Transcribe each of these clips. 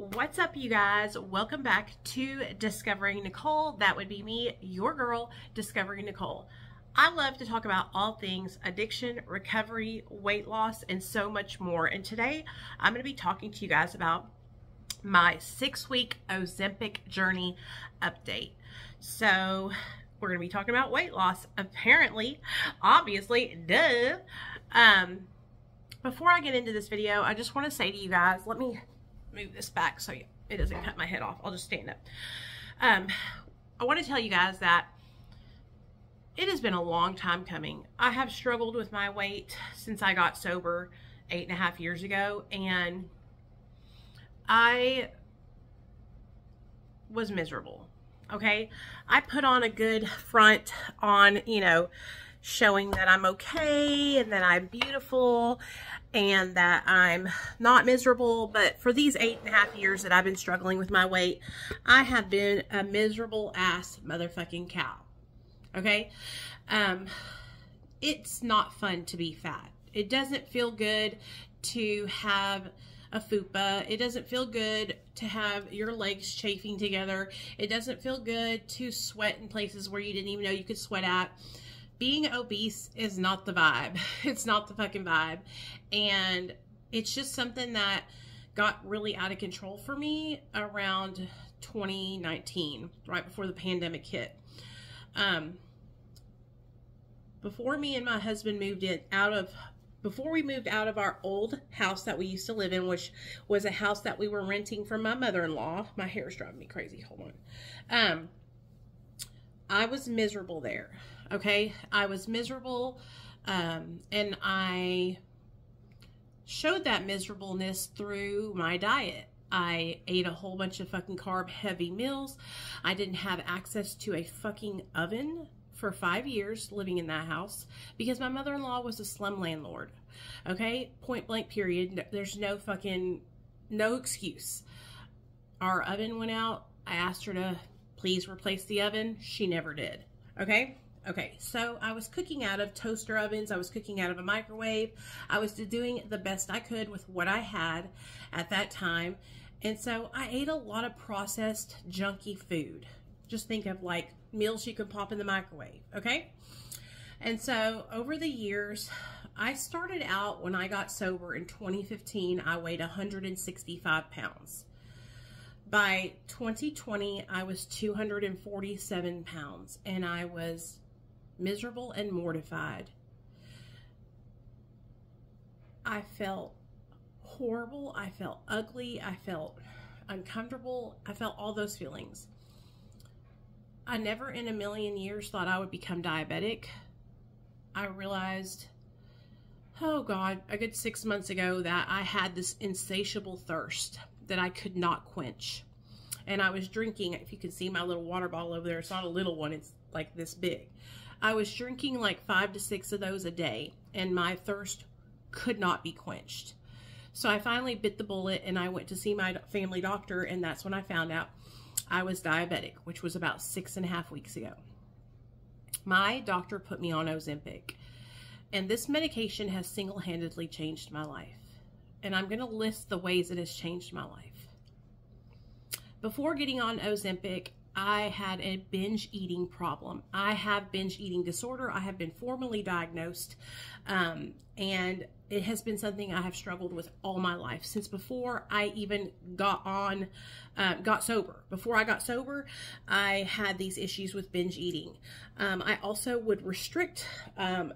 What's up, you guys? Welcome back to Discovering Nicole. That would be me, your girl, Discovering Nicole. I love to talk about all things addiction, recovery, weight loss, and so much more. And today I'm going to be talking to you guys about my six week Ozempic journey update. So, we're going to be talking about weight loss, apparently, obviously, duh. Um, before I get into this video, I just want to say to you guys, let me move this back so it doesn't cut my head off. I'll just stand up. Um, I want to tell you guys that it has been a long time coming. I have struggled with my weight since I got sober eight and a half years ago, and I was miserable. Okay, I put on a good front on, you know, showing that I'm okay and that I'm beautiful and that I'm not miserable. But for these eight and a half years that I've been struggling with my weight, I have been a miserable ass motherfucking cow. Okay? Um, it's not fun to be fat. It doesn't feel good to have a fupa. It doesn't feel good to have your legs chafing together. It doesn't feel good to sweat in places where you didn't even know you could sweat at being obese is not the vibe. It's not the fucking vibe. And it's just something that got really out of control for me around 2019, right before the pandemic hit. Um, before me and my husband moved in out of before we moved out of our old house that we used to live in, which was a house that we were renting from my mother-in-law. My hair is driving me crazy. Hold on. Um, I was miserable there. Okay. I was miserable. Um, and I showed that miserableness through my diet. I ate a whole bunch of fucking carb heavy meals. I didn't have access to a fucking oven for five years living in that house because my mother in law was a slum landlord. Okay? Point blank, period. There's no fucking, no excuse. Our oven went out. I asked her to please replace the oven. She never did. Okay? Okay, so I was cooking out of toaster ovens. I was cooking out of a microwave. I was doing the best I could with what I had at that time. And so I ate a lot of processed, junky food. Just think of like meals you could pop in the microwave, okay? And so over the years, I started out when I got sober in 2015, I weighed 165 pounds. By 2020, I was 247 pounds and I was miserable and mortified. I felt horrible. I felt ugly. I felt uncomfortable. I felt all those feelings. I never in a million years thought I would become diabetic. I realized, oh God, a good six months ago that I had this insatiable thirst that I could not quench. And I was drinking, if you can see my little water bottle over there, it's not a little one, it's like this big. I was drinking like five to six of those a day, and my thirst could not be quenched. So I finally bit the bullet and I went to see my family doctor, and that's when I found out I was diabetic, which was about six and a half weeks ago. My doctor put me on Ozempic, and this medication has single handedly changed my life. And I'm going to list the ways it has changed my life. Before getting on Ozempic, I had a binge eating problem. I have binge eating disorder. I have been formally diagnosed, um, and it has been something I have struggled with all my life since before I even got on, uh, got sober. Before I got sober, I had these issues with binge eating. Um, I also would restrict um,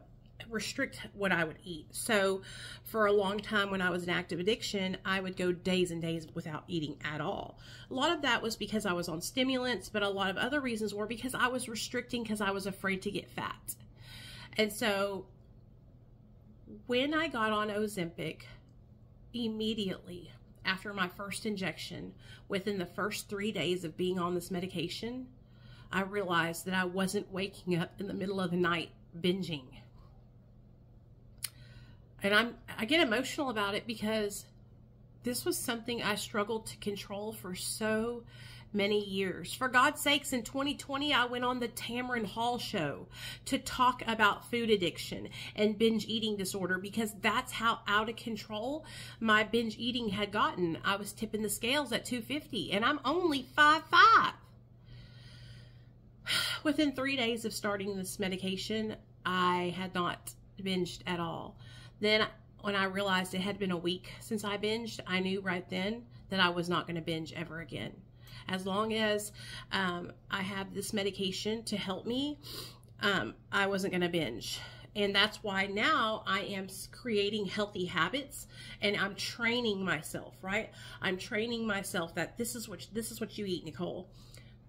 restrict what I would eat. So for a long time when I was in active addiction, I would go days and days without eating at all. A lot of that was because I was on stimulants, but a lot of other reasons were because I was restricting because I was afraid to get fat. And so when I got on Ozempic, immediately after my first injection, within the first three days of being on this medication, I realized that I wasn't waking up in the middle of the night binging and I'm I get emotional about it because this was something I struggled to control for so many years. For God's sakes, in 2020, I went on the Tamron Hall show to talk about food addiction and binge eating disorder because that's how out of control my binge eating had gotten. I was tipping the scales at 250 and I'm only 5'5. Within three days of starting this medication, I had not binged at all. Then when I realized it had been a week since I binged, I knew right then that I was not going to binge ever again. As long as um, I have this medication to help me, um, I wasn't going to binge. And that's why now I am creating healthy habits and I'm training myself, right? I'm training myself that this is what this is what you eat, Nicole.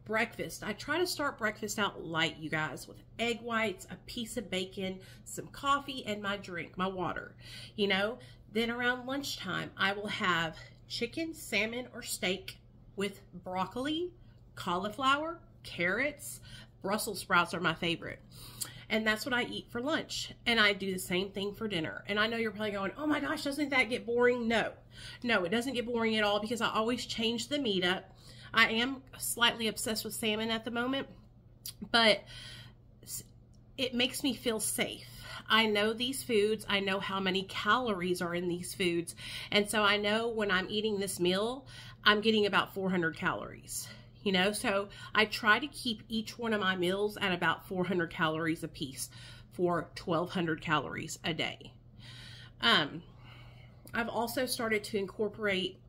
Breakfast. I try to start breakfast out light, you guys, with egg whites, a piece of bacon, some coffee, and my drink, my water. You know, then around lunchtime, I will have chicken, salmon, or steak with broccoli, cauliflower, carrots, Brussels sprouts are my favorite. And that's what I eat for lunch. And I do the same thing for dinner. And I know you're probably going, oh my gosh, doesn't that get boring? No, no, it doesn't get boring at all because I always change the meat up. I am slightly obsessed with salmon at the moment, but it makes me feel safe. I know these foods. I know how many calories are in these foods. And so I know when I'm eating this meal, I'm getting about 400 calories. You know, so I try to keep each one of my meals at about 400 calories a piece for 1200 calories a day. Um, I've also started to incorporate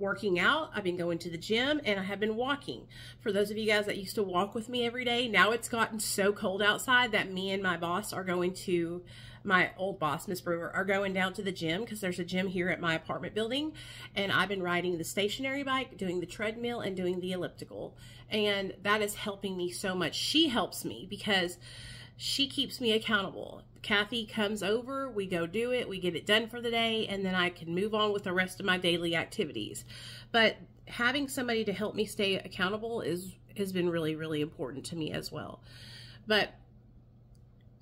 working out. I've been going to the gym and I have been walking. For those of you guys that used to walk with me every day, now it's gotten so cold outside that me and my boss are going to my old boss, Miss Brewer, are going down to the gym because there's a gym here at my apartment building. And I've been riding the stationary bike, doing the treadmill, and doing the elliptical. And that is helping me so much. She helps me because she keeps me accountable. Kathy comes over, we go do it, we get it done for the day, and then I can move on with the rest of my daily activities. But having somebody to help me stay accountable is has been really, really important to me as well. But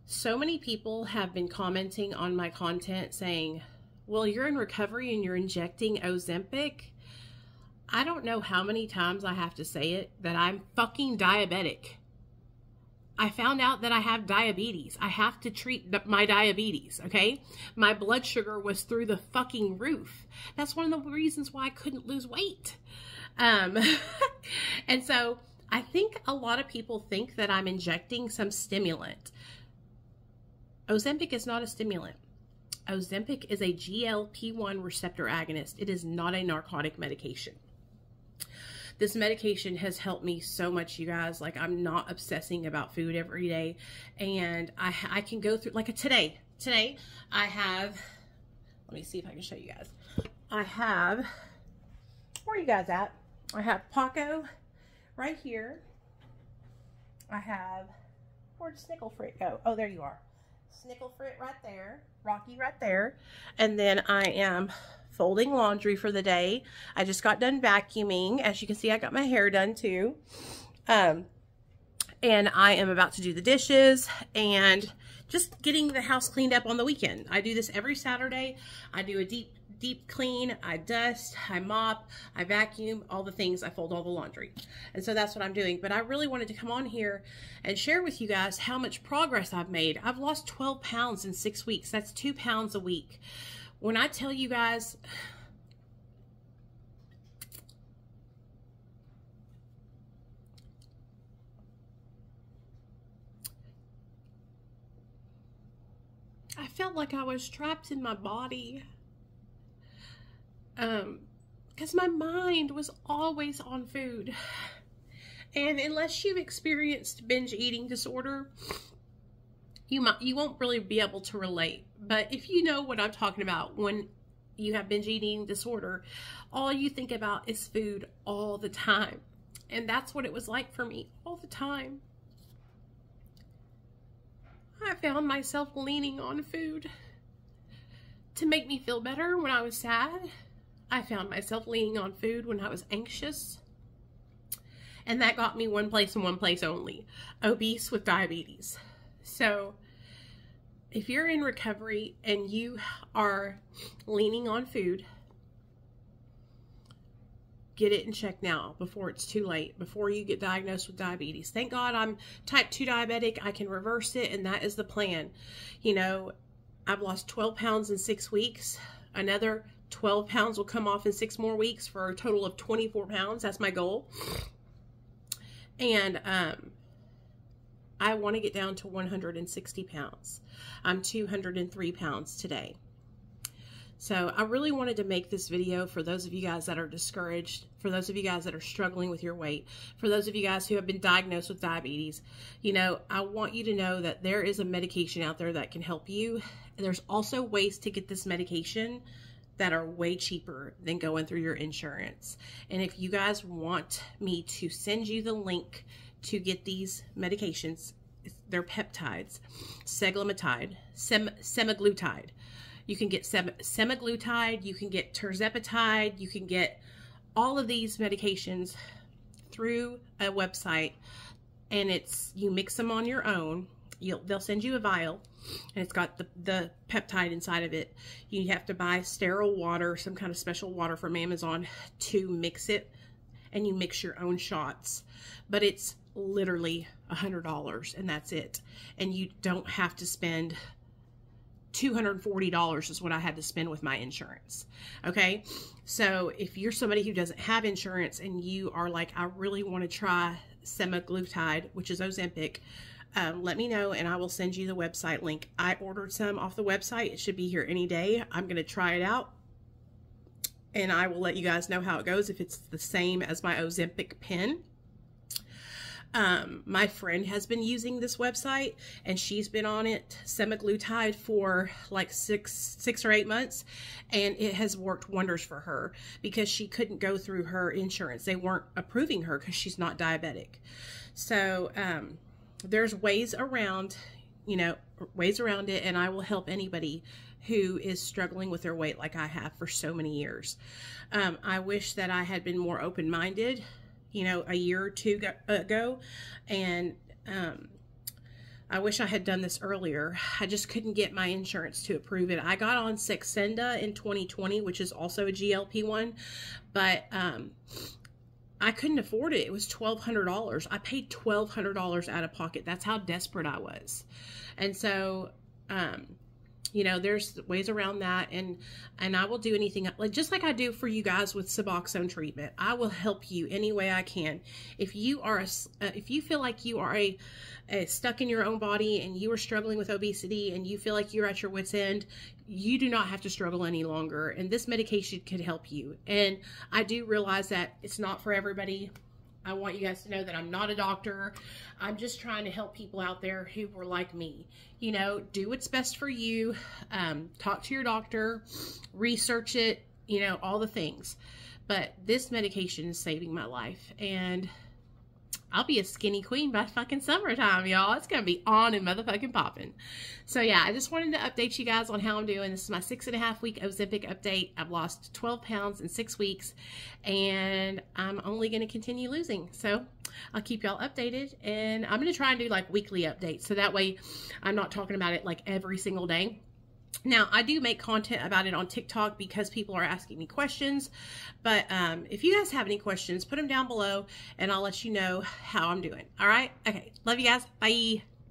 so many people have been commenting on my content saying, well, you're in recovery and you're injecting Ozempic. I don't know how many times I have to say it that I'm fucking diabetic. I found out that I have diabetes. I have to treat my diabetes, okay? My blood sugar was through the fucking roof. That's one of the reasons why I couldn't lose weight. Um, and so I think a lot of people think that I'm injecting some stimulant. Ozempic is not a stimulant. Ozempic is a GLP-1 receptor agonist. It is not a narcotic medication. This medication has helped me so much, you guys. Like, I'm not obsessing about food every day. And I, I can go through, like a today. Today, I have, let me see if I can show you guys. I have, where are you guys at? I have Paco right here. I have, where'd Snicklefrit go? Oh, there you are. Snicklefrit right there, Rocky right there. And then I am folding laundry for the day. I just got done vacuuming. As you can see, I got my hair done too. Um, and I am about to do the dishes and just getting the house cleaned up on the weekend. I do this every Saturday. I do a deep deep clean, I dust, I mop, I vacuum, all the things, I fold all the laundry. And so that's what I'm doing. But I really wanted to come on here and share with you guys how much progress I've made. I've lost 12 pounds in six weeks. That's two pounds a week. When I tell you guys, I felt like I was trapped in my body um because my mind was always on food. And unless you've experienced binge eating disorder you might you won't really be able to relate. But if you know what i'm talking about when you have binge eating disorder all you think about is food all the time. And that's what it was like for me all the time. I found myself leaning on food to make me feel better when i was sad I found myself leaning on food when I was anxious. And that got me one place and one place only obese with diabetes. So, if you're in recovery and you are leaning on food, get it in check now before it's too late, before you get diagnosed with diabetes. Thank God I'm type 2 diabetic. I can reverse it, and that is the plan. You know, I've lost 12 pounds in six weeks. Another 12 pounds will come off in six more weeks for a total of 24 pounds. That's my goal. And um, I want to get down to 160 pounds. I'm 203 pounds today. So I really wanted to make this video for those of you guys that are discouraged, for those of you guys that are struggling with your weight, for those of you guys who have been diagnosed with diabetes. You know, I want you to know that there is a medication out there that can help you. There's also ways to get this medication that are way cheaper than going through your insurance. And if you guys want me to send you the link to get these medications, they're peptides, seglamitide, sem semaglutide. You can get sem semaglutide, you can get tirzepatide, you can get all of these medications through a website and it's you mix them on your own. You'll, they'll send you a vial and it's got the, the peptide inside of it. You have to buy sterile water, some kind of special water from Amazon to mix it and you mix your own shots. But it's literally a hundred dollars and that's it. And you don't have to spend $240 is what I had to spend with my insurance. Okay. So if you're somebody who doesn't have insurance and you are like, I really want to try semaglutide, which is Ozempic, um, let me know and I will send you the website link. I ordered some off the website. It should be here any day. I'm going to try it out and I will let you guys know how it goes if it's the same as my Ozempic pen. Um, my friend has been using this website and she's been on it semaglutide for like six six or eight months and it has worked wonders for her because she couldn't go through her insurance they weren't approving her because she's not diabetic so um, there's ways around you know ways around it and i will help anybody who is struggling with their weight like i have for so many years um, i wish that i had been more open-minded you know, a year or two ago. And um, I wish I had done this earlier. I just couldn't get my insurance to approve it. I got on Saxenda in 2020, which is also a GLP-1, but um, I couldn't afford it. It was $1,200. I paid $1,200 out of pocket. That's how desperate I was. And so, um, you know there's ways around that and and i will do anything like just like i do for you guys with suboxone treatment i will help you any way i can. If you are a, uh, if you feel like you are a, a stuck in your own body and you are struggling with obesity and you feel like you're at your wits end you do not have to struggle any longer and this medication could help you. And i do realize that it's not for everybody I want you guys to know that I'm not a doctor. I'm just trying to help people out there who were like me. You know, do what's best for you. Um, talk to your doctor, research it, you know, all the things. But this medication is saving my life. And I'll be a skinny queen by fucking summertime, y'all. It's to be on and motherfucking popping. So, yeah, I just wanted to update you guys on how I'm doing. This is my six and a half week Ozempic update. I've lost 12 pounds in six weeks, and I'm only to continue losing. So, I'll keep y'all updated, and I'm to try and do like weekly updates. So that way I'm not talking about it like every single day. Now, I do make content about it on TikTok because people are asking me questions. But um, if you guys have any questions, put them down below and I'll let you know how I'm doing. All right? Okay. Love you guys. Bye.